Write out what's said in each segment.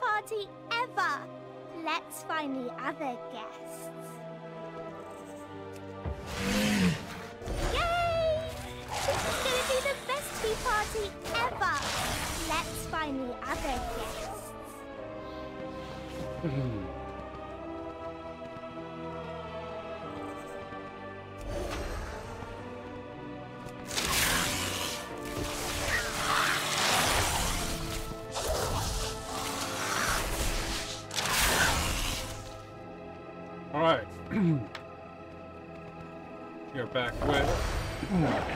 party ever! Let's find the other guests. Yay! This is gonna be the best tea party ever! Let's find the other guests. Mm-hmm.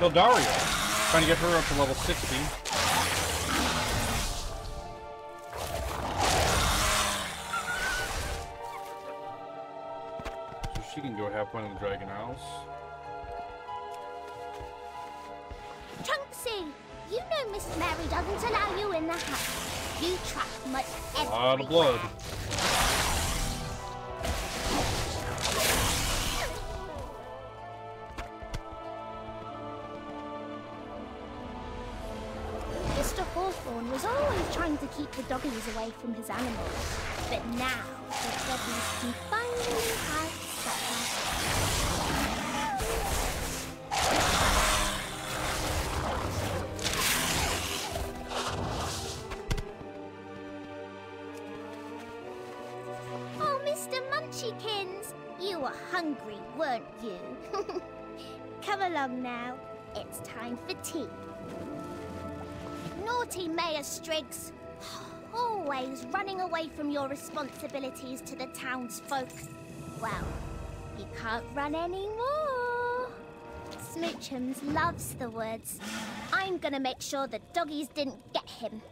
Tildaria. Trying to get her up to level 60. So she can go have fun in the Dragon Isles. Chunksy, you know Miss Mary doesn't allow you in the house. You track mud A lot of blood. Were hungry, weren't you? Come along now. It's time for tea. Naughty Mayor Striggs. Always running away from your responsibilities to the townsfolk. Well, you can't run anymore. Smoochums loves the woods. I'm gonna make sure the doggies didn't get him.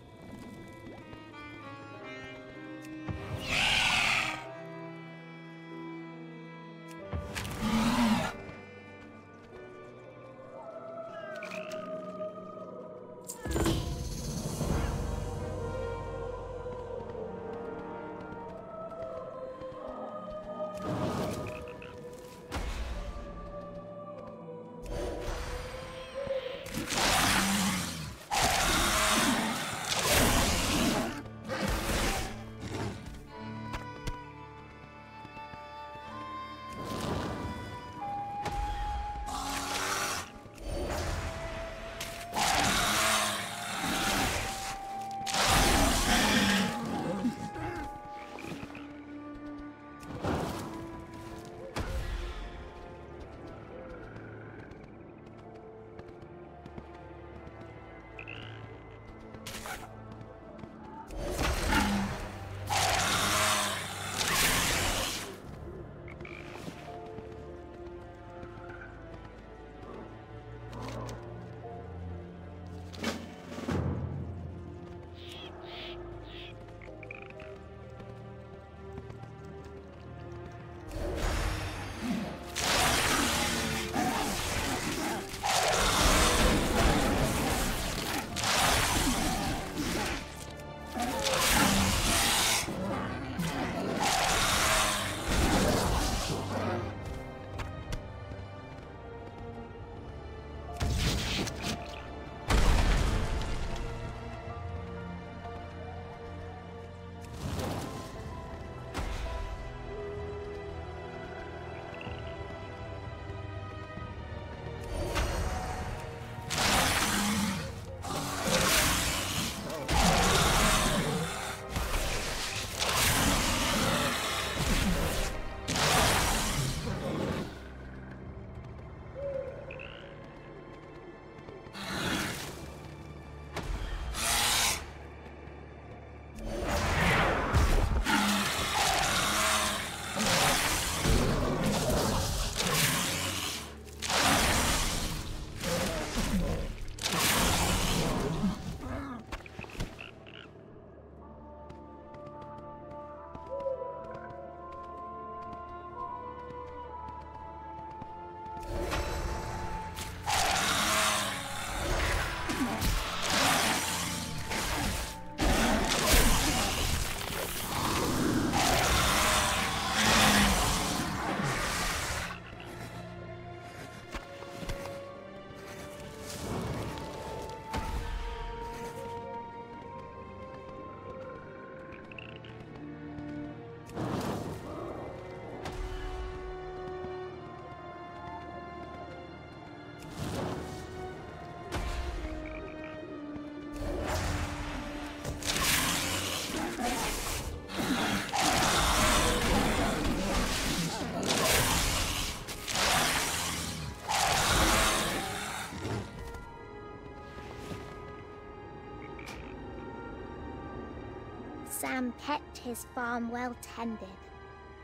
Sam kept his farm well tended.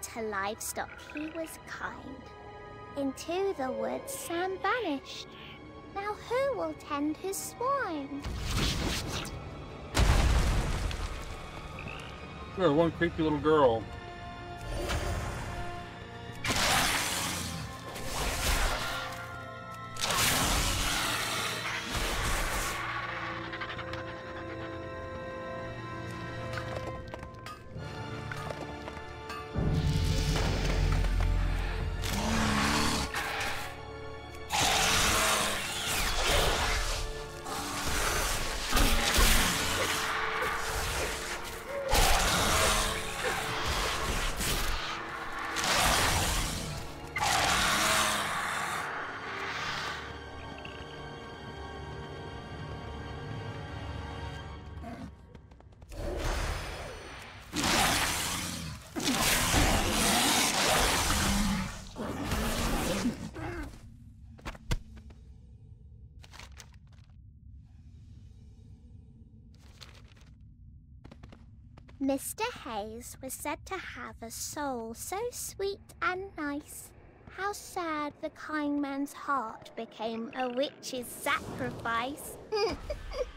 To livestock he was kind. Into the woods Sam vanished. Now who will tend his swine? There's one creepy little girl. Mr. Hayes was said to have a soul so sweet and nice. How sad the kind man's heart became a witch's sacrifice.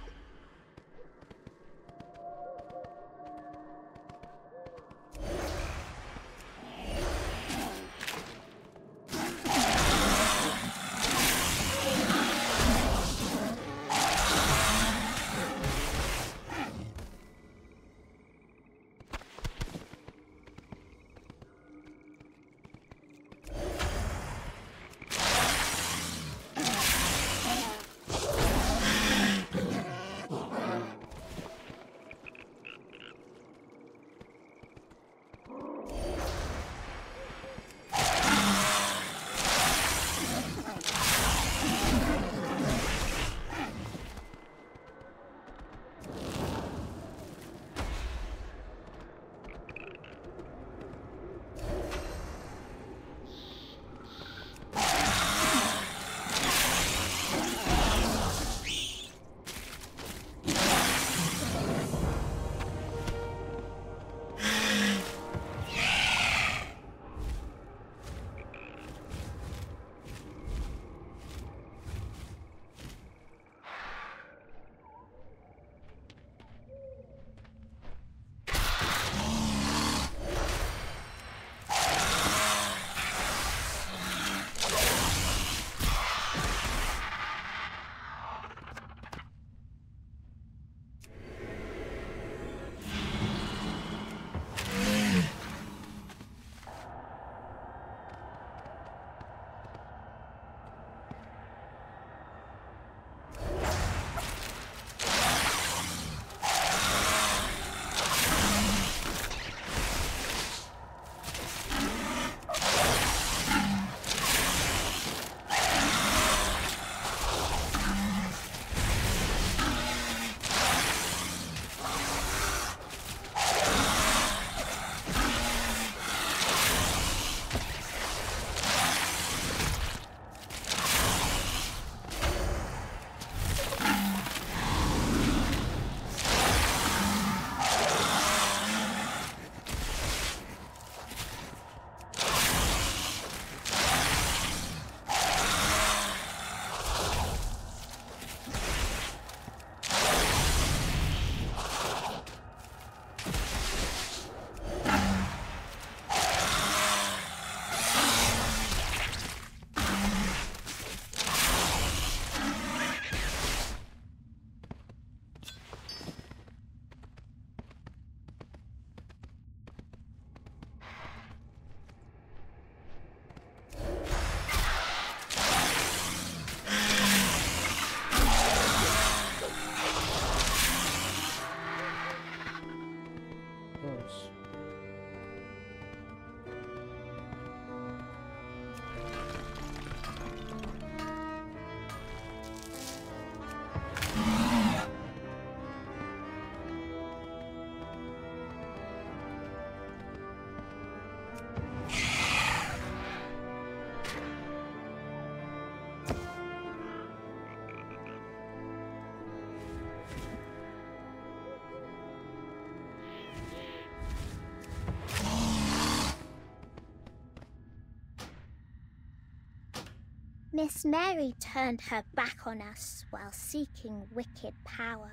Miss Mary turned her back on us while seeking wicked power.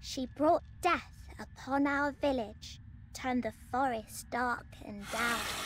She brought death upon our village, turned the forest dark and down.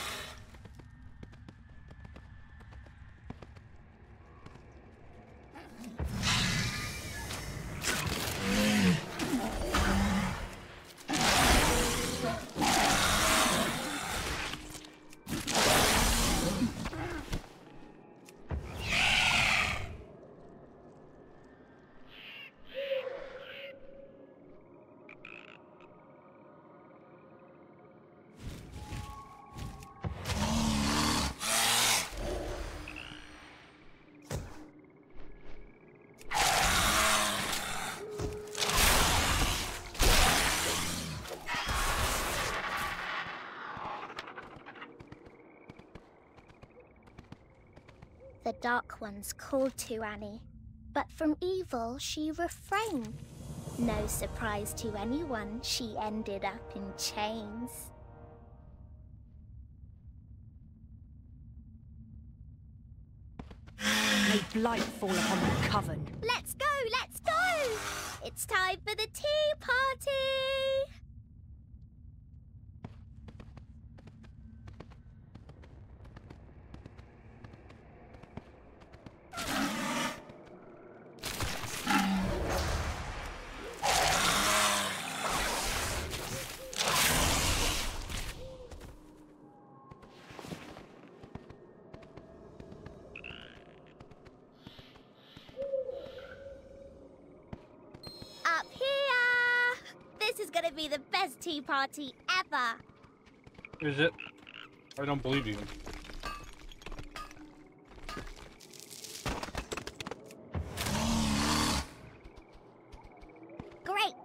Dark Ones called to Annie, but from evil she refrained. No surprise to anyone, she ended up in chains. May blight fall upon the coven. Let's go, let's go! It's time for the tea party! Up here! This is gonna be the best tea party ever! Is it? I don't believe you. Great!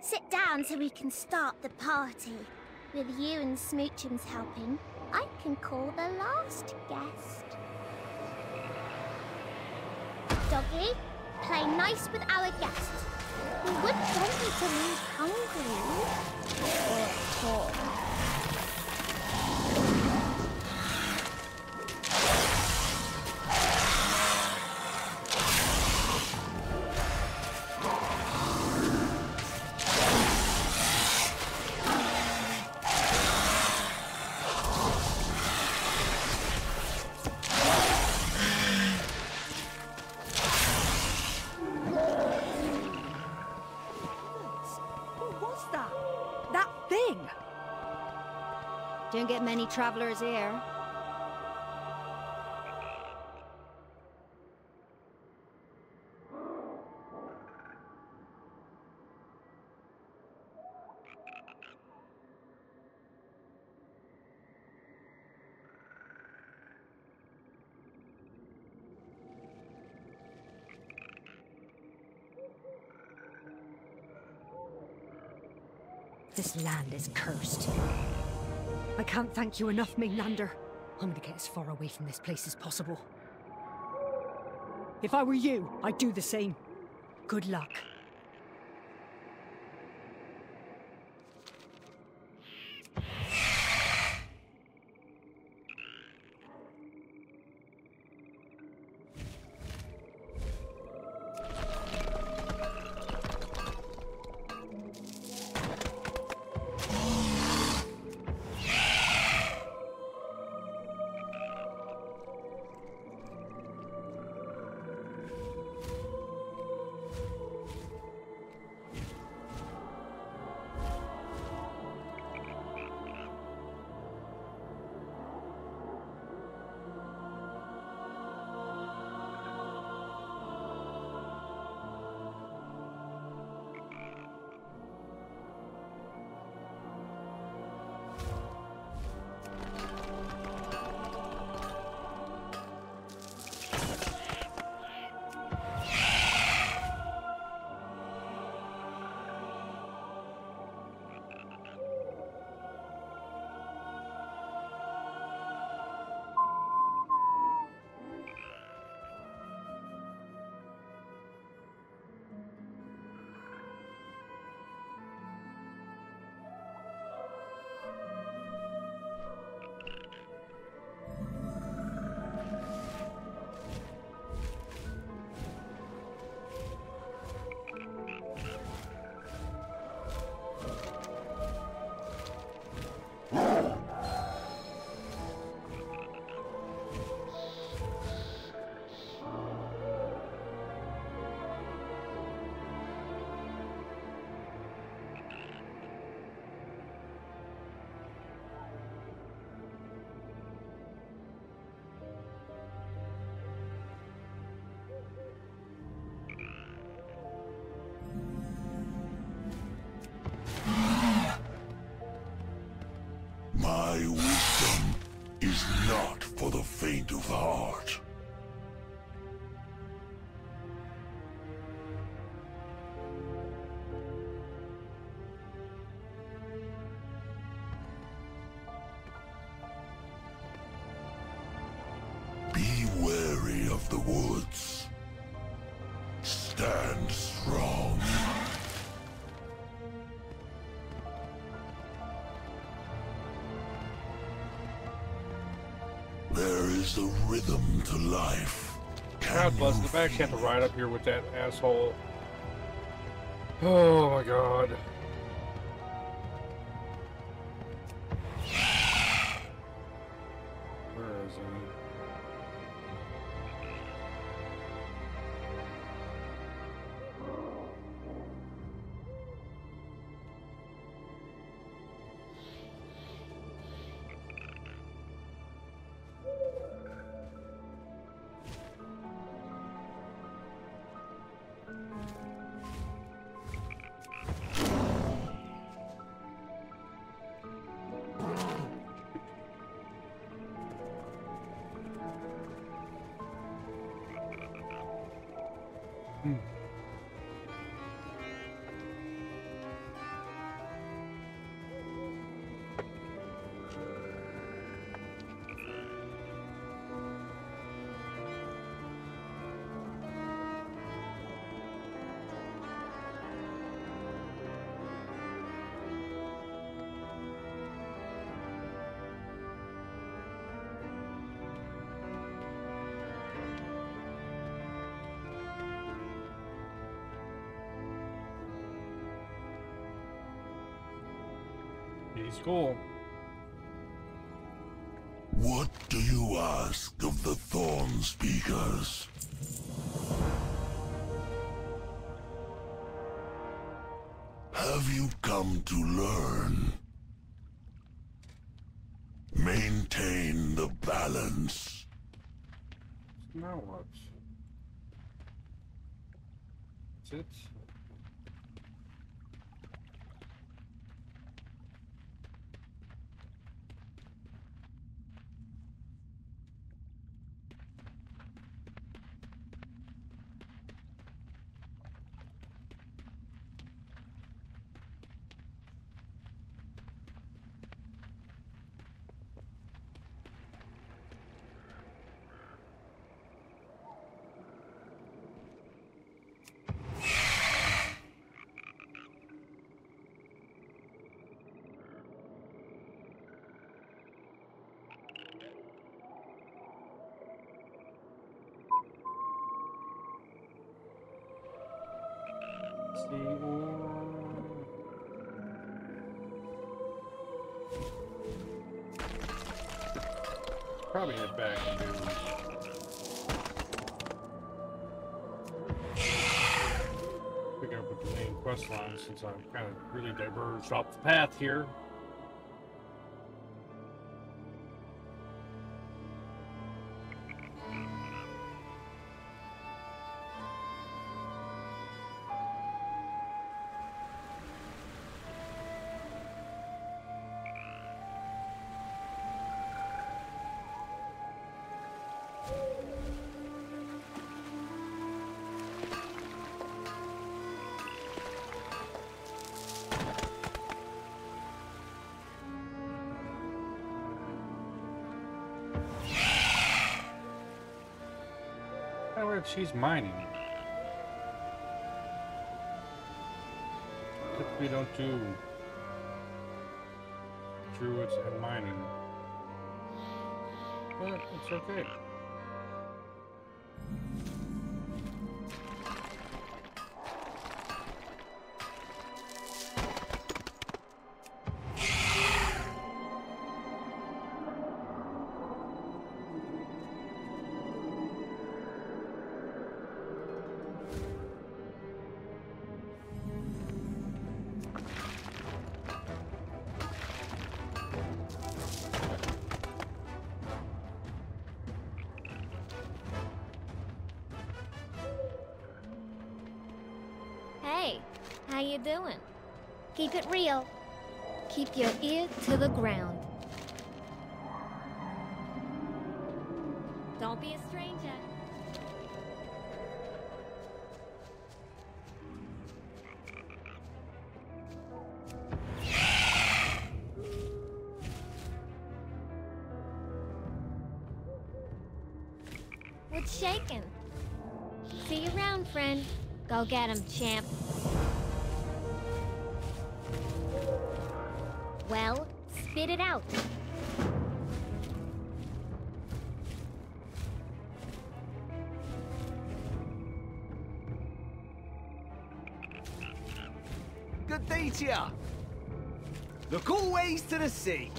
Sit down so we can start the party. With you and Smoochum's helping, I can call the last guest. Doggy, play nice with our guests. We wouldn't want you to leave hungry. と Many travelers here. This land is cursed. I can't thank you enough, Mainlander. I'm gonna get as far away from this place as possible. If I were you, I'd do the same. Good luck. My wisdom is not for the faint of heart. Back feel have to ride up here with that asshole. Oh my god. He's cool. What do you ask of the Thorn Speakers? Have you come to learn? Quest line since I've kind of really diverged off the path here. She's mining. Typically don't do druids and mining. But it's okay. Doing? Keep it real. Keep your ear to the ground. Don't be a stranger. What's shaking? See you around, friend. Go get him, champ. Look always to the sea.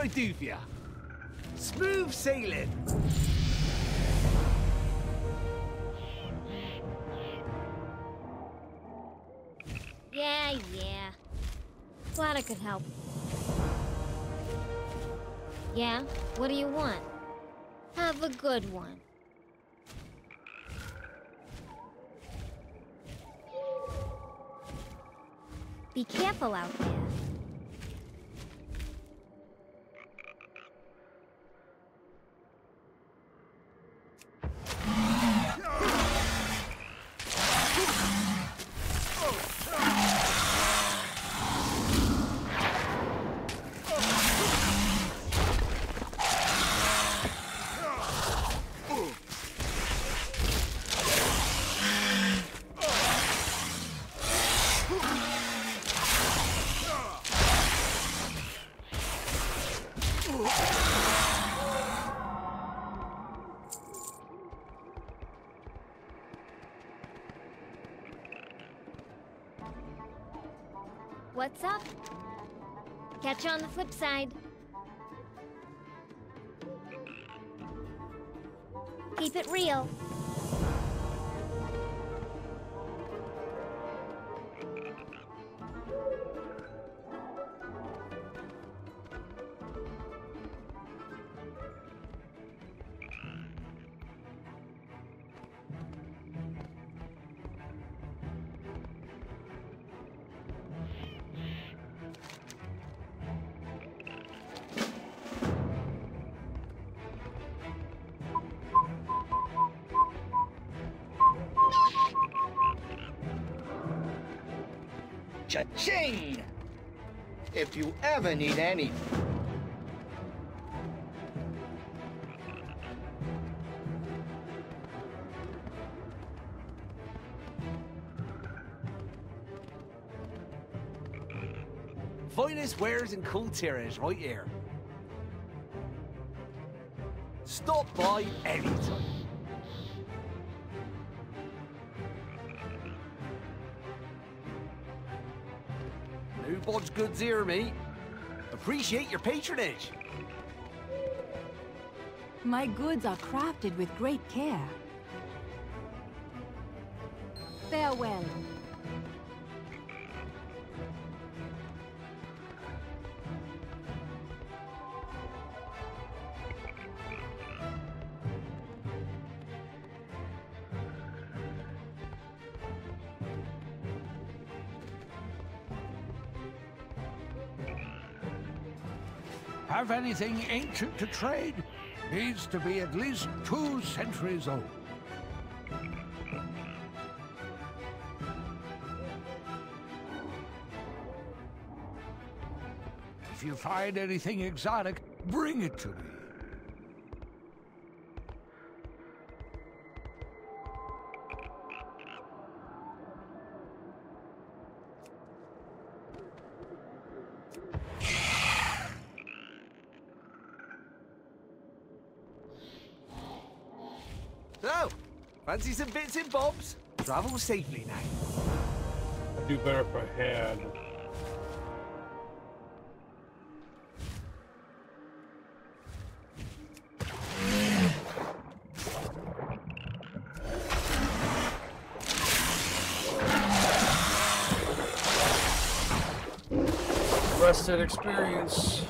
I do for ya? Smooth sailing. Yeah, yeah. Glad I could help. Yeah? What do you want? Have a good one. Be careful out there. Side. Cha-ching! If you ever need any. Finest wares and Kul Tiras right here. Stop by anytime. Goods here, mate. Appreciate your patronage. My goods are crafted with great care. Farewell. Anything ancient to trade needs to be at least two centuries old. If you find anything exotic, bring it to me. Fancy some bits and bobs? Travel safely now. Do better for head. Rested experience.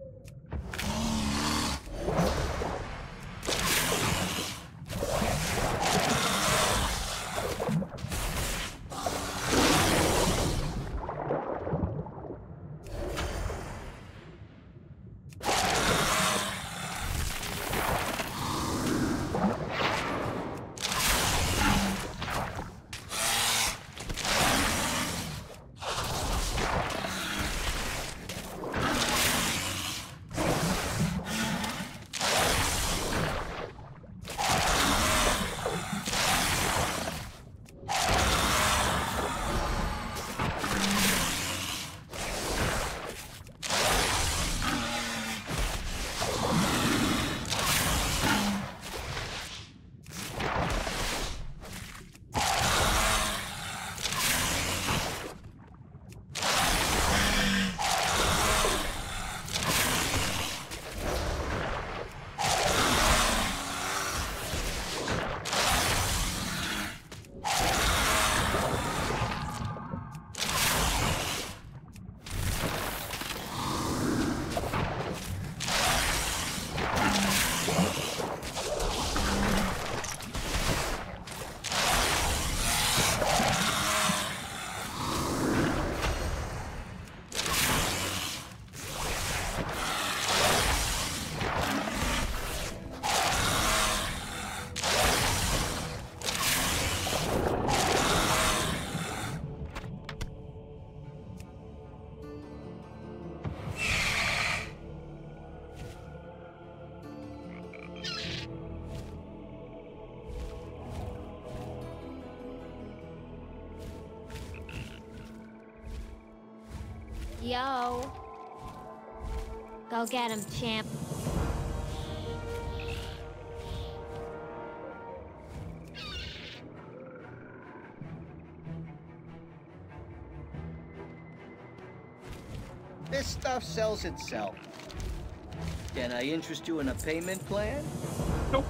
Yo. Go get him, champ. This stuff sells itself. Can I interest you in a payment plan? Nope.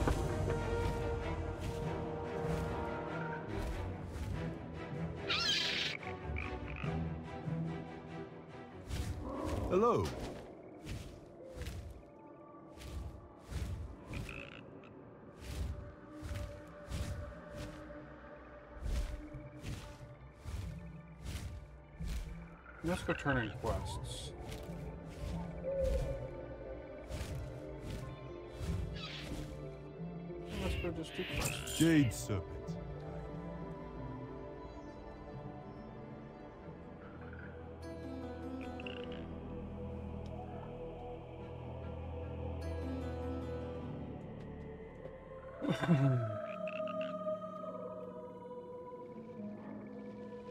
Let's go just do quests. Jade Serpent.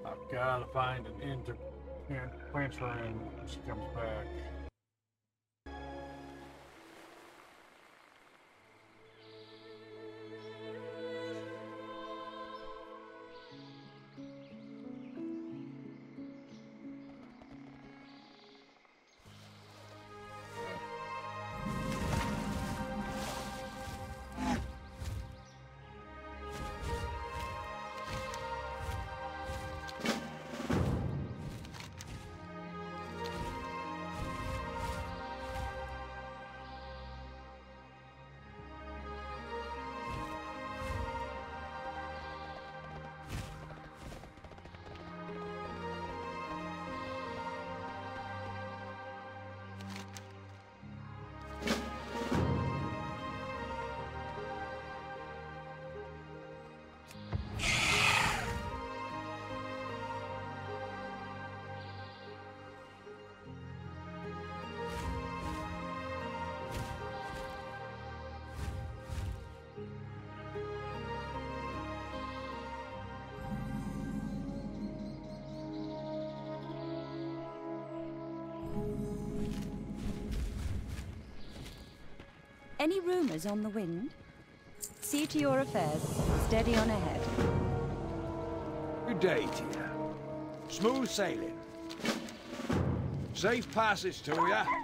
I've got to find an inter and plant her in when she comes back. Any rumours on the wind? See to your affairs. Steady on ahead. Good day you. Smooth sailing. Safe passage to you.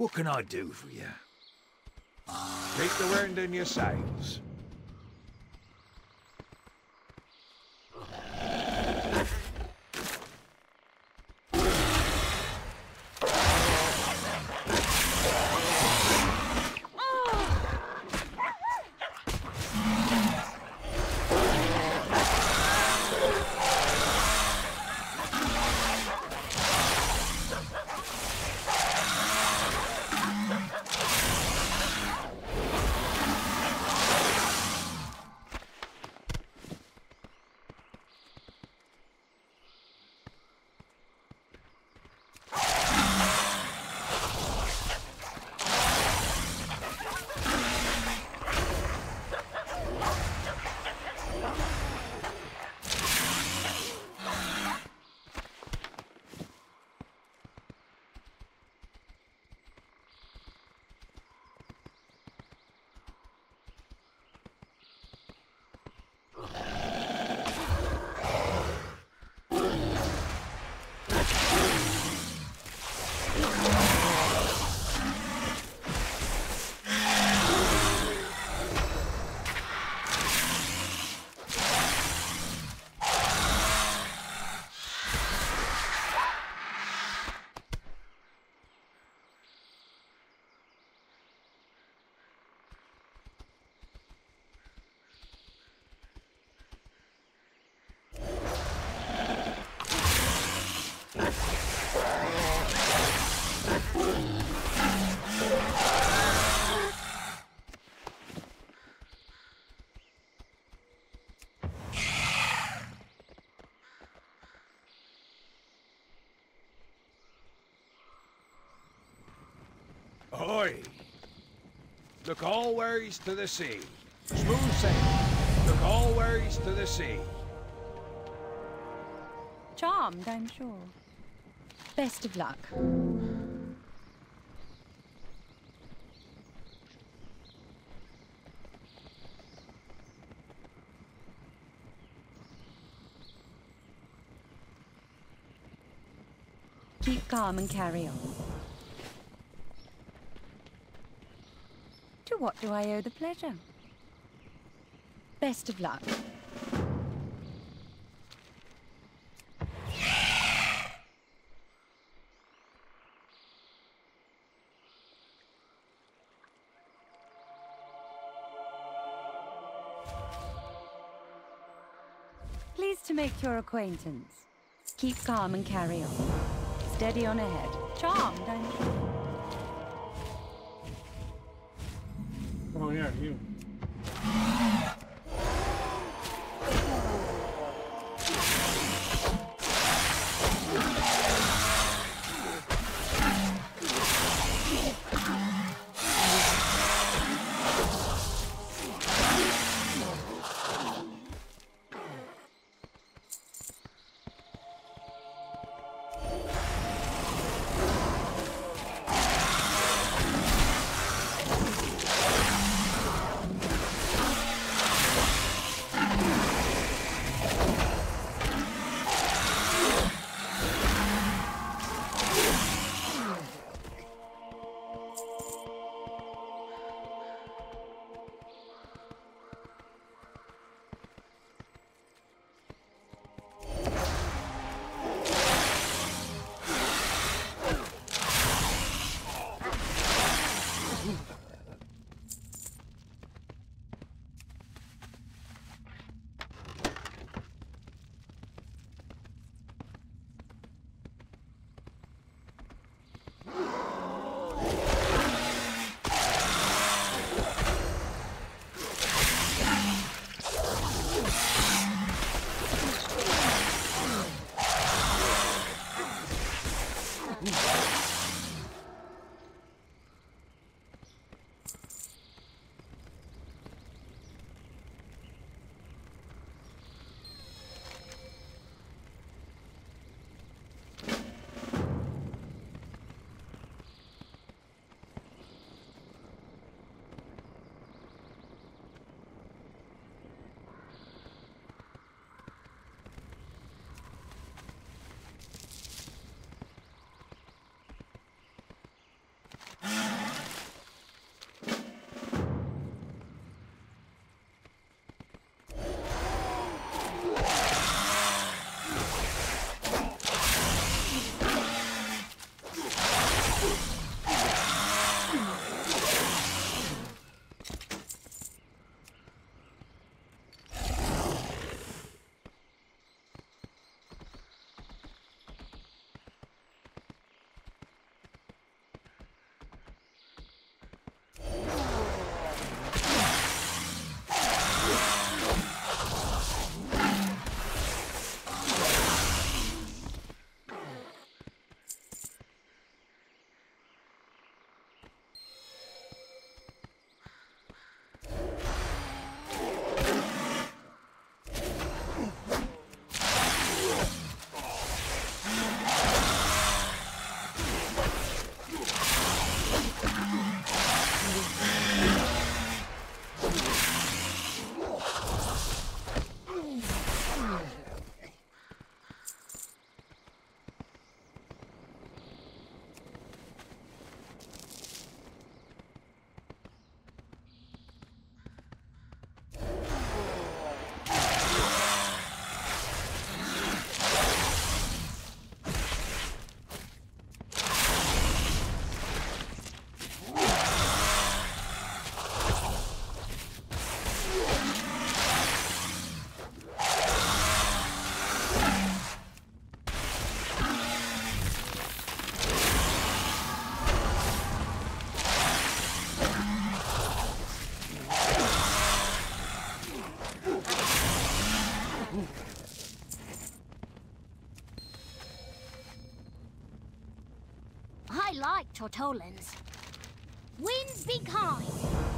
What can I do for you? Keep the wind in your sails. Ahoy! Look all ways to the sea. Smooth sailing. Look all ways to the sea. Charmed, I'm sure. Best of luck. Keep calm and carry on. What do I owe the pleasure? Best of luck. Pleased to make your acquaintance. Keep calm and carry on. Steady on ahead. Charmed, I'm sure. Oh yeah, you. Tortollans. Winds be kind.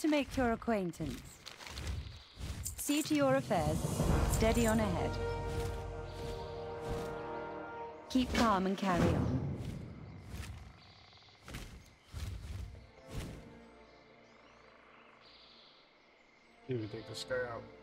To make your acquaintance. See to your affairs. Steady on ahead. Keep calm and carry on. If we take this guy out.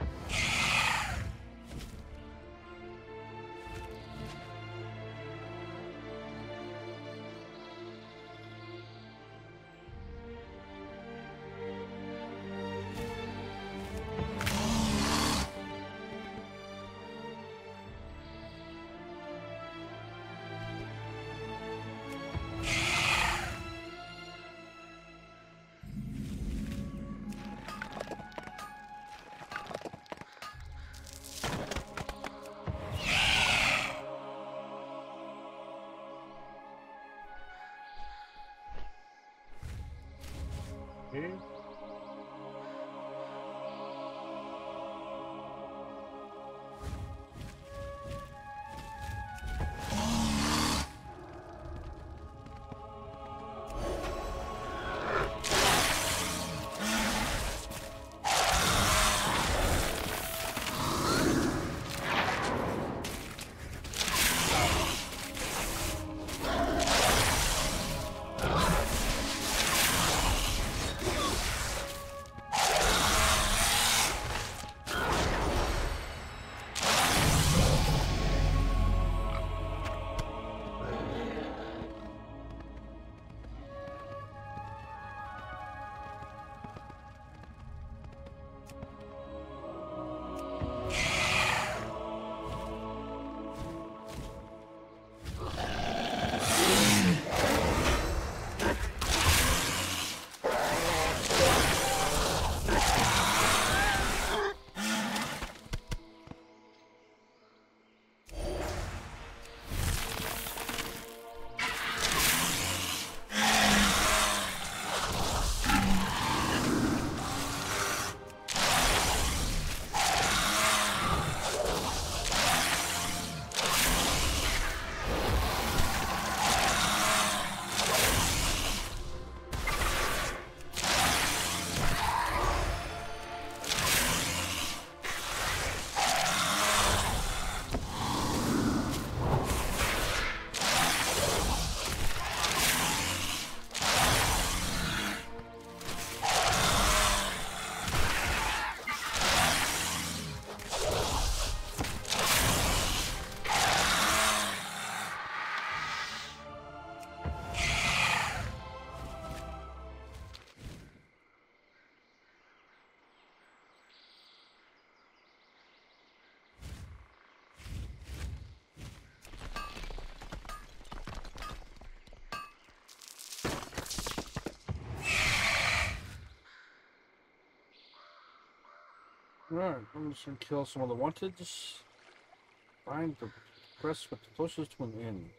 Okay. Alright, I'm just gonna kill some of the wanted. Find the press with the closest one an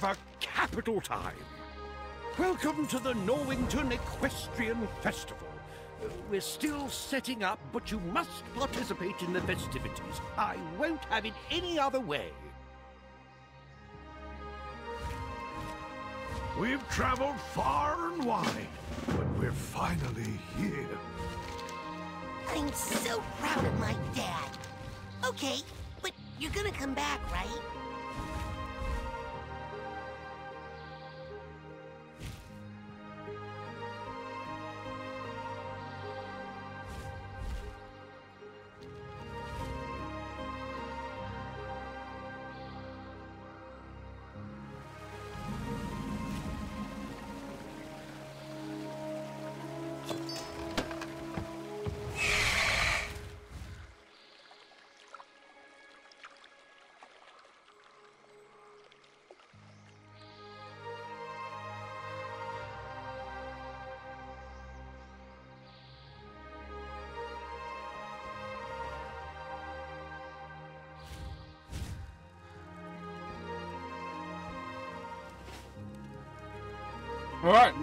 have a capital time. Welcome to the Norwington Equestrian Festival. We're still setting up, but you must participate in the festivities. I won't have it any other way. We've traveled far and wide, but we're finally here. I'm so proud of my dad. Okay, but you're gonna come back, right?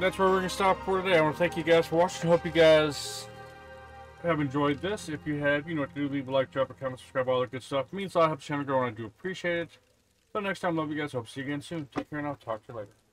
That's where we're going to stop for today. I want to thank you guys for watching. Hope you guys have enjoyed this. If you have, you know what to do. Leave a like, drop a comment, subscribe, all that good stuff. It means a lot. Helps the channel grow, and I do appreciate it. But next time, love you guys. Hope to see you again soon. Take care, and I'll talk to you later.